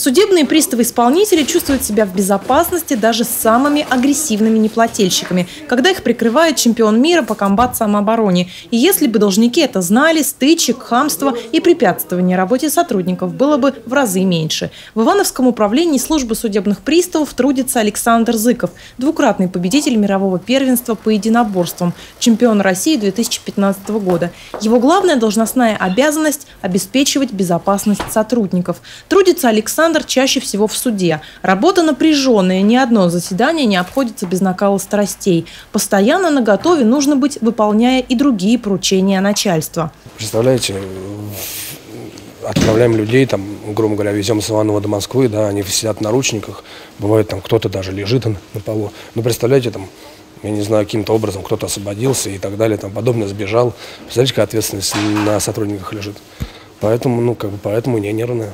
Судебные приставы-исполнители чувствуют себя в безопасности даже с самыми агрессивными неплательщиками, когда их прикрывает чемпион мира по комбат-самообороне. И если бы должники это знали, стычек, хамства и препятствования работе сотрудников было бы в разы меньше. В Ивановском управлении службы судебных приставов трудится Александр Зыков, двукратный победитель мирового первенства по единоборствам, чемпион России 2015 года. Его главная должностная обязанность – обеспечивать безопасность сотрудников. Трудится Александр чаще всего в суде. Работа напряженная, ни одно заседание не обходится без накала страстей. Постоянно на готове нужно быть, выполняя и другие поручения начальства. Представляете, отправляем людей, там, грубо говоря, везем с Иванова до Москвы, да, они сидят в наручниках, бывает там кто-то даже лежит на полу. Ну, представляете, там, я не знаю, каким-то образом кто-то освободился и так далее, там, подобное, сбежал. Представляете, какая ответственность на сотрудниках лежит. Поэтому, ну, как бы, поэтому не нервная.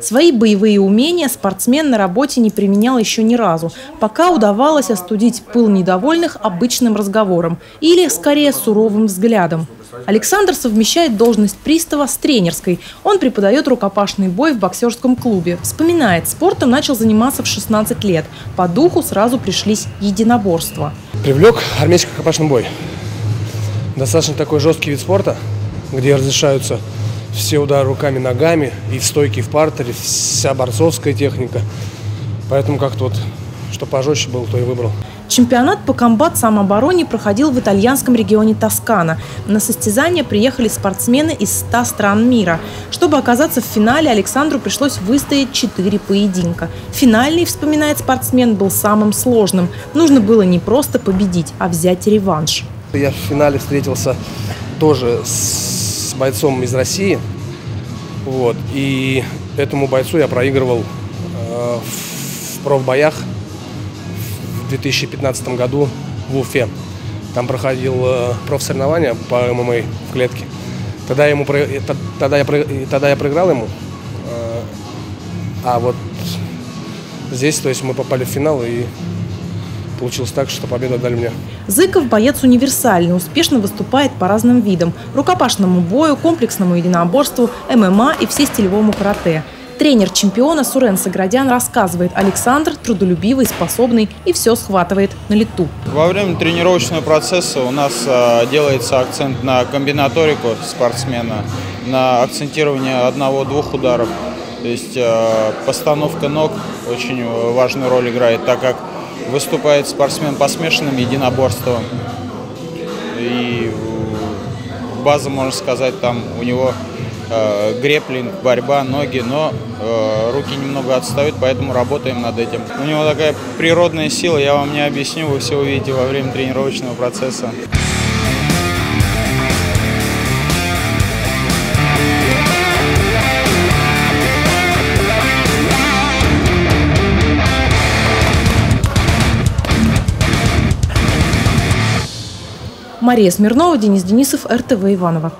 Свои боевые умения спортсмен на работе не применял еще ни разу, пока удавалось остудить пыл недовольных обычным разговором или, скорее, суровым взглядом. Александр совмещает должность пристава с тренерской. Он преподает рукопашный бой в боксерском клубе. Вспоминает, спортом начал заниматься в 16 лет. По духу сразу пришлись единоборства. Привлек армейский рукопашный бой. Достаточно такой жесткий вид спорта, где разрешаются все удары руками, ногами, и в стойке, и в партере, вся борцовская техника. Поэтому как-то вот, что пожестче было, то и выбрал. Чемпионат по комбат-самообороне проходил в итальянском регионе Тоскана. На состязания приехали спортсмены из 100 стран мира. Чтобы оказаться в финале, Александру пришлось выстоять 4 поединка. Финальный, вспоминает спортсмен, был самым сложным. Нужно было не просто победить, а взять реванш. Я в финале встретился тоже с бойцом из России. Вот, и этому бойцу я проигрывал э, в профбоях в 2015 году в Уфе. Там проходил э, профсоревнование по ММА в клетке. Тогда, ему, тогда, я, тогда я проиграл ему. Э, а вот здесь, то есть мы попали в финал и получилось так, что победу дали мне. Зыков – боец универсальный, успешно выступает по разным видам – рукопашному бою, комплексному единоборству, ММА и всестилевому карате – Тренер чемпиона Сурен Саградян рассказывает, Александр трудолюбивый, способный и все схватывает на лету. Во время тренировочного процесса у нас э, делается акцент на комбинаторику спортсмена, на акцентирование одного-двух ударов. То есть э, постановка ног очень важную роль играет, так как выступает спортсмен по смешанным единоборствам. И база, можно сказать, там у него э, греплинг, борьба, ноги, но э, руки немного отстают, поэтому работаем над этим. У него такая природная сила, я вам не объясню, вы все увидите во время тренировочного процесса. Мария Смирнова, Денис Денисов, РТВ Иванова.